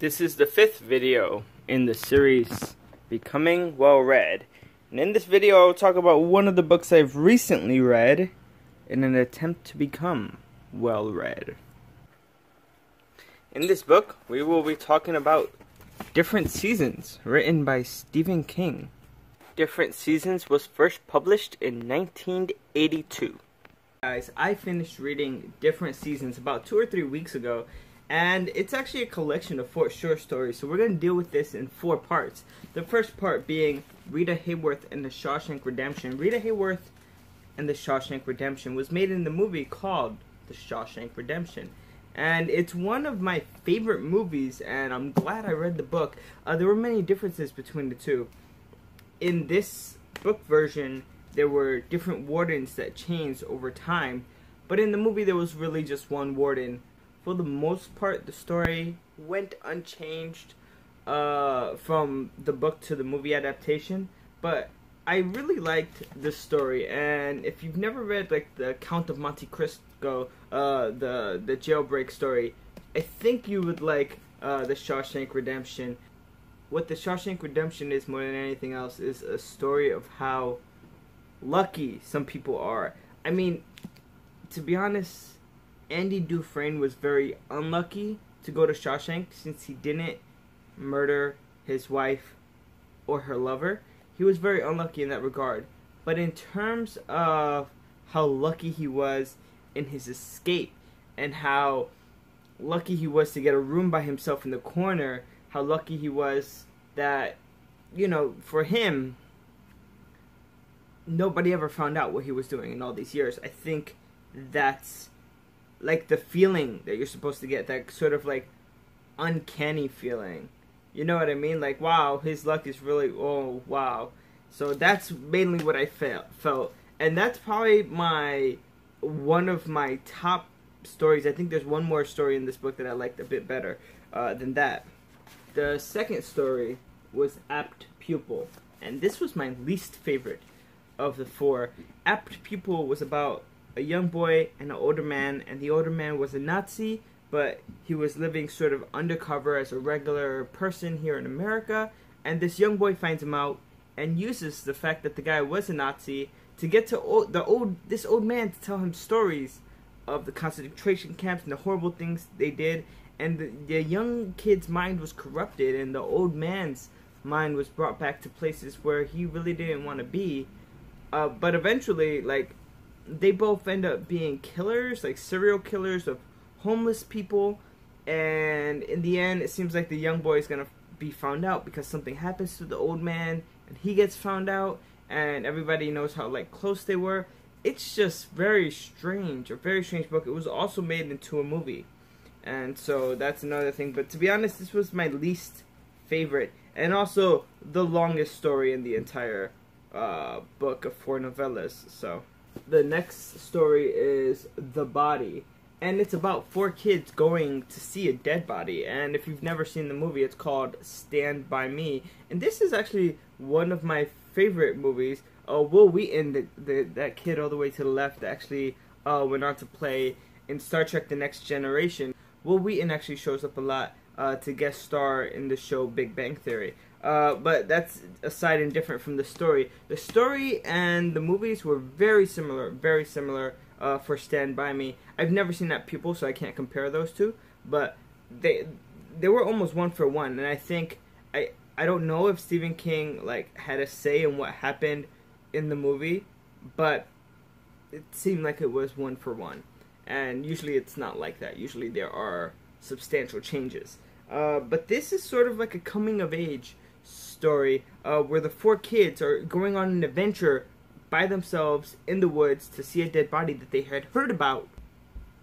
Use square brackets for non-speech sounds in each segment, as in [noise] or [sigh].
This is the fifth video in the series Becoming Well Read. And in this video, I'll talk about one of the books I've recently read in an attempt to become well read. In this book, we will be talking about Different Seasons, written by Stephen King. Different Seasons was first published in 1982. Guys, I finished reading Different Seasons about two or three weeks ago, and it's actually a collection of four short stories. So we're going to deal with this in four parts. The first part being Rita Hayworth and the Shawshank Redemption. Rita Hayworth and the Shawshank Redemption was made in the movie called The Shawshank Redemption. And it's one of my favorite movies, and I'm glad I read the book. Uh, there were many differences between the two. In this book version, there were different wardens that changed over time, but in the movie, there was really just one warden for the most part, the story went unchanged uh, from the book to the movie adaptation. But I really liked this story, and if you've never read like the Count of Monte Cristo, uh, the the jailbreak story, I think you would like uh, the Shawshank Redemption. What the Shawshank Redemption is more than anything else is a story of how lucky some people are. I mean, to be honest, Andy Dufresne was very unlucky to go to Shawshank since he didn't murder his wife or her lover. He was very unlucky in that regard. But in terms of how lucky he was in his escape and how lucky he was to get a room by himself in the corner, how lucky he was that, you know, for him, nobody ever found out what he was doing in all these years. I think that's like the feeling that you're supposed to get, that sort of like uncanny feeling. You know what I mean? Like, wow, his luck is really, oh, wow. So that's mainly what I felt, felt. And that's probably my, one of my top stories. I think there's one more story in this book that I liked a bit better uh, than that. The second story was Apt Pupil. And this was my least favorite of the four. Apt Pupil was about a young boy and an older man, and the older man was a Nazi, but he was living sort of undercover as a regular person here in America. And this young boy finds him out and uses the fact that the guy was a Nazi to get to old, the old this old man to tell him stories of the concentration camps and the horrible things they did. And the, the young kid's mind was corrupted, and the old man's mind was brought back to places where he really didn't want to be. Uh, but eventually, like they both end up being killers, like serial killers of homeless people. And in the end, it seems like the young boy is gonna be found out because something happens to the old man, and he gets found out, and everybody knows how like close they were. It's just very strange, a very strange book. It was also made into a movie, and so that's another thing. But to be honest, this was my least favorite, and also the longest story in the entire uh, book of four novellas. So the next story is The Body. And it's about four kids going to see a dead body. And if you've never seen the movie, it's called Stand By Me. And this is actually one of my favorite movies. Uh, Wil Wheaton, the, the, that kid all the way to the left, actually uh, went on to play in Star Trek The Next Generation. Wil Wheaton actually shows up a lot uh, to guest star in the show Big Bang Theory. Uh, but that's aside and different from the story. The story and the movies were very similar, very similar uh, for Stand By Me. I've never seen Apt Pupil, so I can't compare those two. But they they were almost one for one, and I think I I don't know if Stephen King like had a say in what happened in the movie, but it seemed like it was one for one. And usually it's not like that. Usually there are substantial changes. Uh, but this is sort of like a coming of age story uh, where the four kids are going on an adventure by themselves in the woods to see a dead body that they had heard about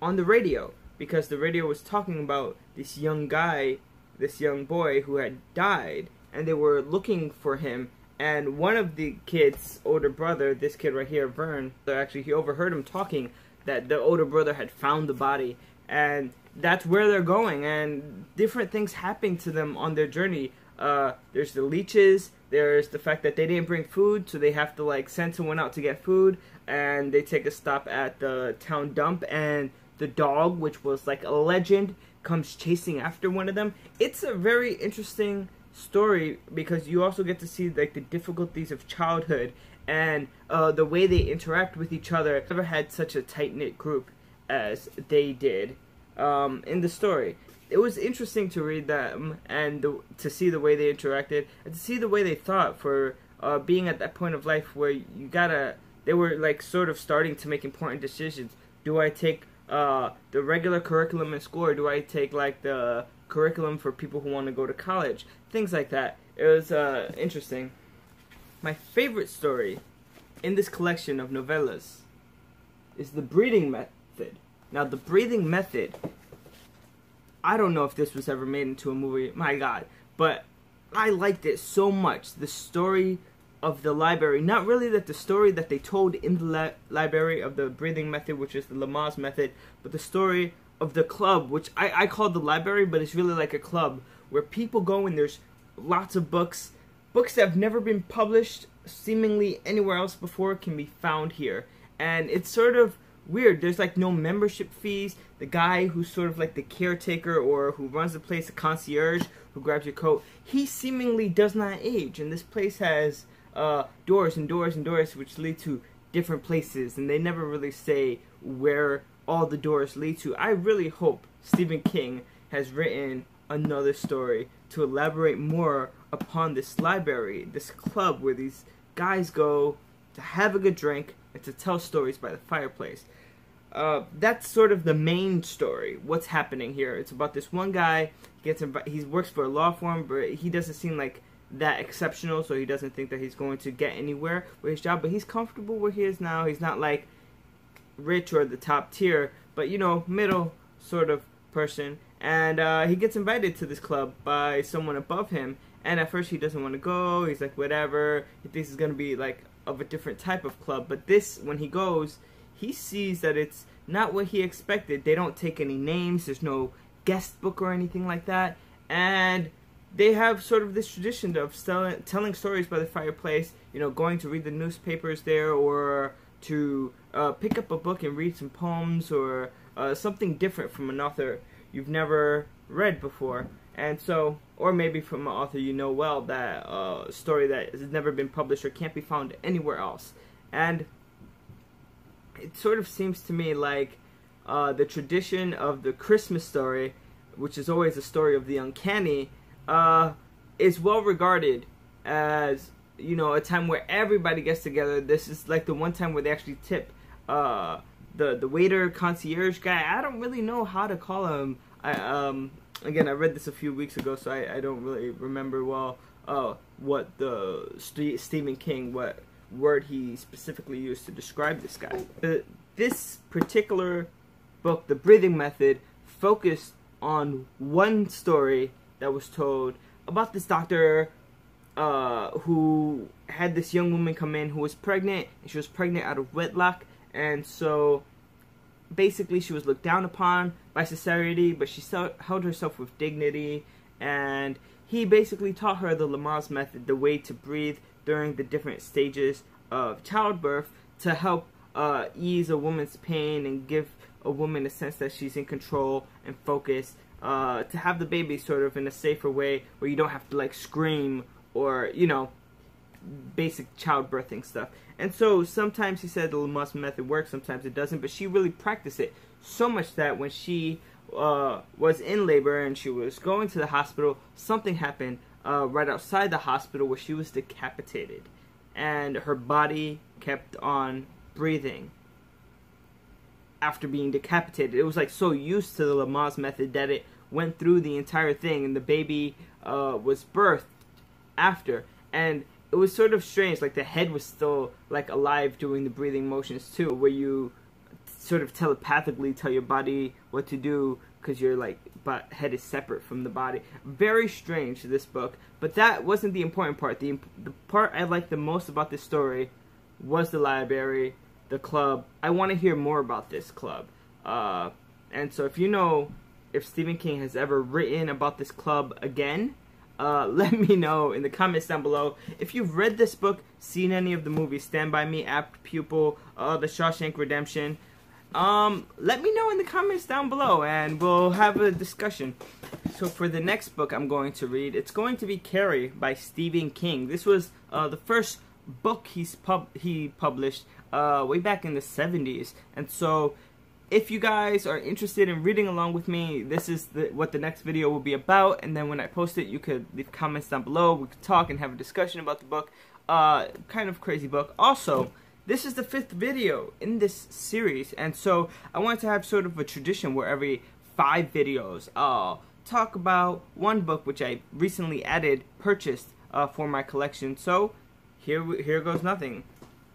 on the radio because the radio was talking about this young guy, this young boy who had died, and they were looking for him. And one of the kids' older brother, this kid right here, Vern, actually he overheard him talking that the older brother had found the body, and that's where they're going. And different things happen to them on their journey. Uh, there's the leeches. There's the fact that they didn't bring food, so they have to like send someone out to get food, and they take a stop at the town dump. And the dog, which was like a legend, comes chasing after one of them. It's a very interesting story because you also get to see like the difficulties of childhood and uh, the way they interact with each other. Never had such a tight knit group as they did um, in the story. It was interesting to read them and the, to see the way they interacted and to see the way they thought for uh, being at that point of life where you gotta. They were like sort of starting to make important decisions. Do I take uh, the regular curriculum in school, or do I take like the curriculum for people who want to go to college? Things like that. It was uh, interesting. My favorite story in this collection of novellas is the breathing method. Now, the breathing method, I don't know if this was ever made into a movie, my god, but I liked it so much. The story of the library, not really that the story that they told in the li- library of the breathing method, which is the Lamaze method, but the story of the club, which I, I call the library, but it's really like a club where people go and there's lots of books Books that have never been published seemingly anywhere else before can be found here. And it's sort of weird. There's like no membership fees. The guy who's sort of like the caretaker or who runs the place, the concierge who grabs your coat, he seemingly does not age. And this place has uh, doors and doors and doors which lead to different places. And they never really say where all the doors lead to. I really hope Stephen King has written another story to elaborate more upon this library, this club where these guys go to have a good drink and to tell stories by the fireplace. Uh, that's sort of the main story. What's happening here? It's about this one guy. He gets invi- he works for a law firm, but he doesn't seem like that exceptional, so he doesn't think that he's going to get anywhere with his job. But he's comfortable where he is now. He's not like rich or the top tier, but you know, middle sort of person. And uh, he gets invited to this club by someone above him, and at first he doesn't want to go. He's like, whatever. He thinks it's gonna be like of a different type of club. But this, when he goes, he sees that it's not what he expected. They don't take any names. There's no guest book or anything like that. And they have sort of this tradition of telling, telling stories by the fireplace. You know, going to read the newspapers there, or to uh, pick up a book and read some poems, or uh, something different from an author you've never read before. And so, or maybe from an author you know well, that uh, story that has never been published or can't be found anywhere else. And it sort of seems to me like uh, the tradition of the Christmas story, which is always a story of the uncanny, uh, is well regarded as you know a time where everybody gets together. This is like the one time where they actually tip uh, the the waiter concierge guy. I don't really know how to call him. I um again, I read this a few weeks ago, so I, I don't really remember well uh, what the St- Stephen King, what word he specifically used to describe this guy. The, this particular book, The Breathing Method, focused on one story that was told about this doctor uh, who had this young woman come in who was pregnant, and she was pregnant out of wedlock, and so basically she was looked down upon by society, but she held herself with dignity, and he basically taught her the Lamaze method, the way to breathe during the different stages of childbirth to help uh, ease a woman's pain and give a woman a sense that she's in control and focus. Uh, to have the baby sort of in a safer way where you don't have to like scream or you know basic childbirthing stuff. And so sometimes he said the Lamaze method works, sometimes it doesn't, but she really practiced it so much that when she uh, was in labor and she was going to the hospital, something happened uh, right outside the hospital where she was decapitated, and her body kept on breathing after being decapitated. It was like so used to the Lamaze method that it went through the entire thing, and the baby uh, was birthed after. And it was sort of strange. Like the head was still like alive doing the breathing motions too, where you sort of telepathically tell your body what to do because your like but head is separate from the body. Very strange this book, but that wasn't the important part. The the part I liked the most about this story was the library, the club. I want to hear more about this club. Uh, and so if you know if Stephen King has ever written about this club again, uh, [laughs] let me know in the comments down below. If you've read this book, seen any of the movies, Stand By Me, Apt Pupil, uh, The Shawshank Redemption, um, let me know in the comments down below and we'll have a discussion. So for the next book I'm going to read, it's going to be Carrie by Stephen King. This was uh, the first book he's pub he published uh, way back in the 70s. And so if you guys are interested in reading along with me, this is the, what the next video will be about. And then when I post it, you could leave comments down below. We could talk and have a discussion about the book. Uh, kind of crazy book. Also, this is the fifth video in this series. And so I wanted to have sort of a tradition where every five videos, I'll talk about one book which I recently added, purchased uh, for my collection. So here, here goes nothing.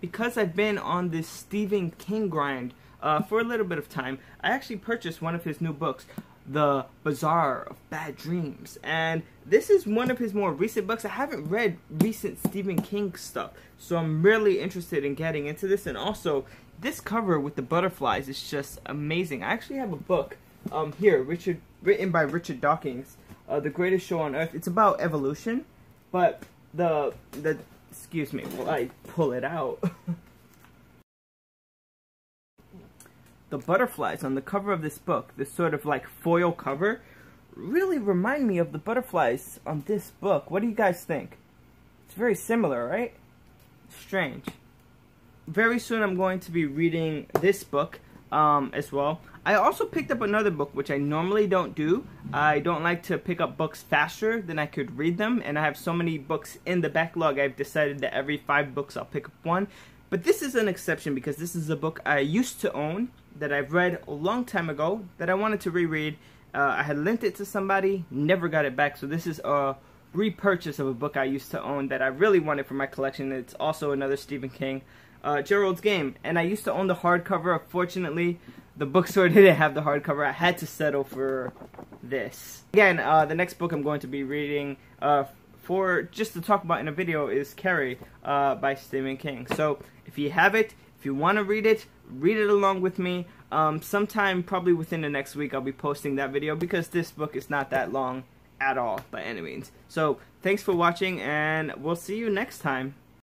Because I've been on this Stephen King grind uh, for a little bit of time, I actually purchased one of his new books, The Bazaar of Bad Dreams. And this is one of his more recent books. I haven't read recent Stephen King stuff, so I'm really interested in getting into this. And also, this cover with the butterflies is just amazing. I actually have a book um, here, Richard, written by Richard Dawkins, uh, The Greatest Show on Earth. It's about evolution, but the the excuse me while I pull it out. [laughs] the butterflies on the cover of this book, this sort of like foil cover, really remind me of the butterflies on this book. What do you guys think? It's very similar, right? Strange. Very soon I'm going to be reading this book um, as well. I also picked up another book, which I normally don't do. I don't like to pick up books faster than I could read them, and I have so many books in the backlog, I've decided that every five books I'll pick up one. But this is an exception because this is a book I used to own that I've read a long time ago that I wanted to reread. Uh, I had lent it to somebody, never got it back, so this is a repurchase of a book I used to own that I really wanted for my collection. It's also another Stephen King uh, Gerald's Game. And I used to own the hardcover. Unfortunately, the bookstore [laughs] didn't have the hardcover. I had to settle for this. Again, uh, the next book I'm going to be reading uh, for just to talk about in a video is Carrie uh, by Stephen King. So if you have it, if you want to read it, read it along with me. Um, sometime probably within the next week I'll be posting that video because this book is not that long at all by any means. So thanks for watching and we'll see you next time.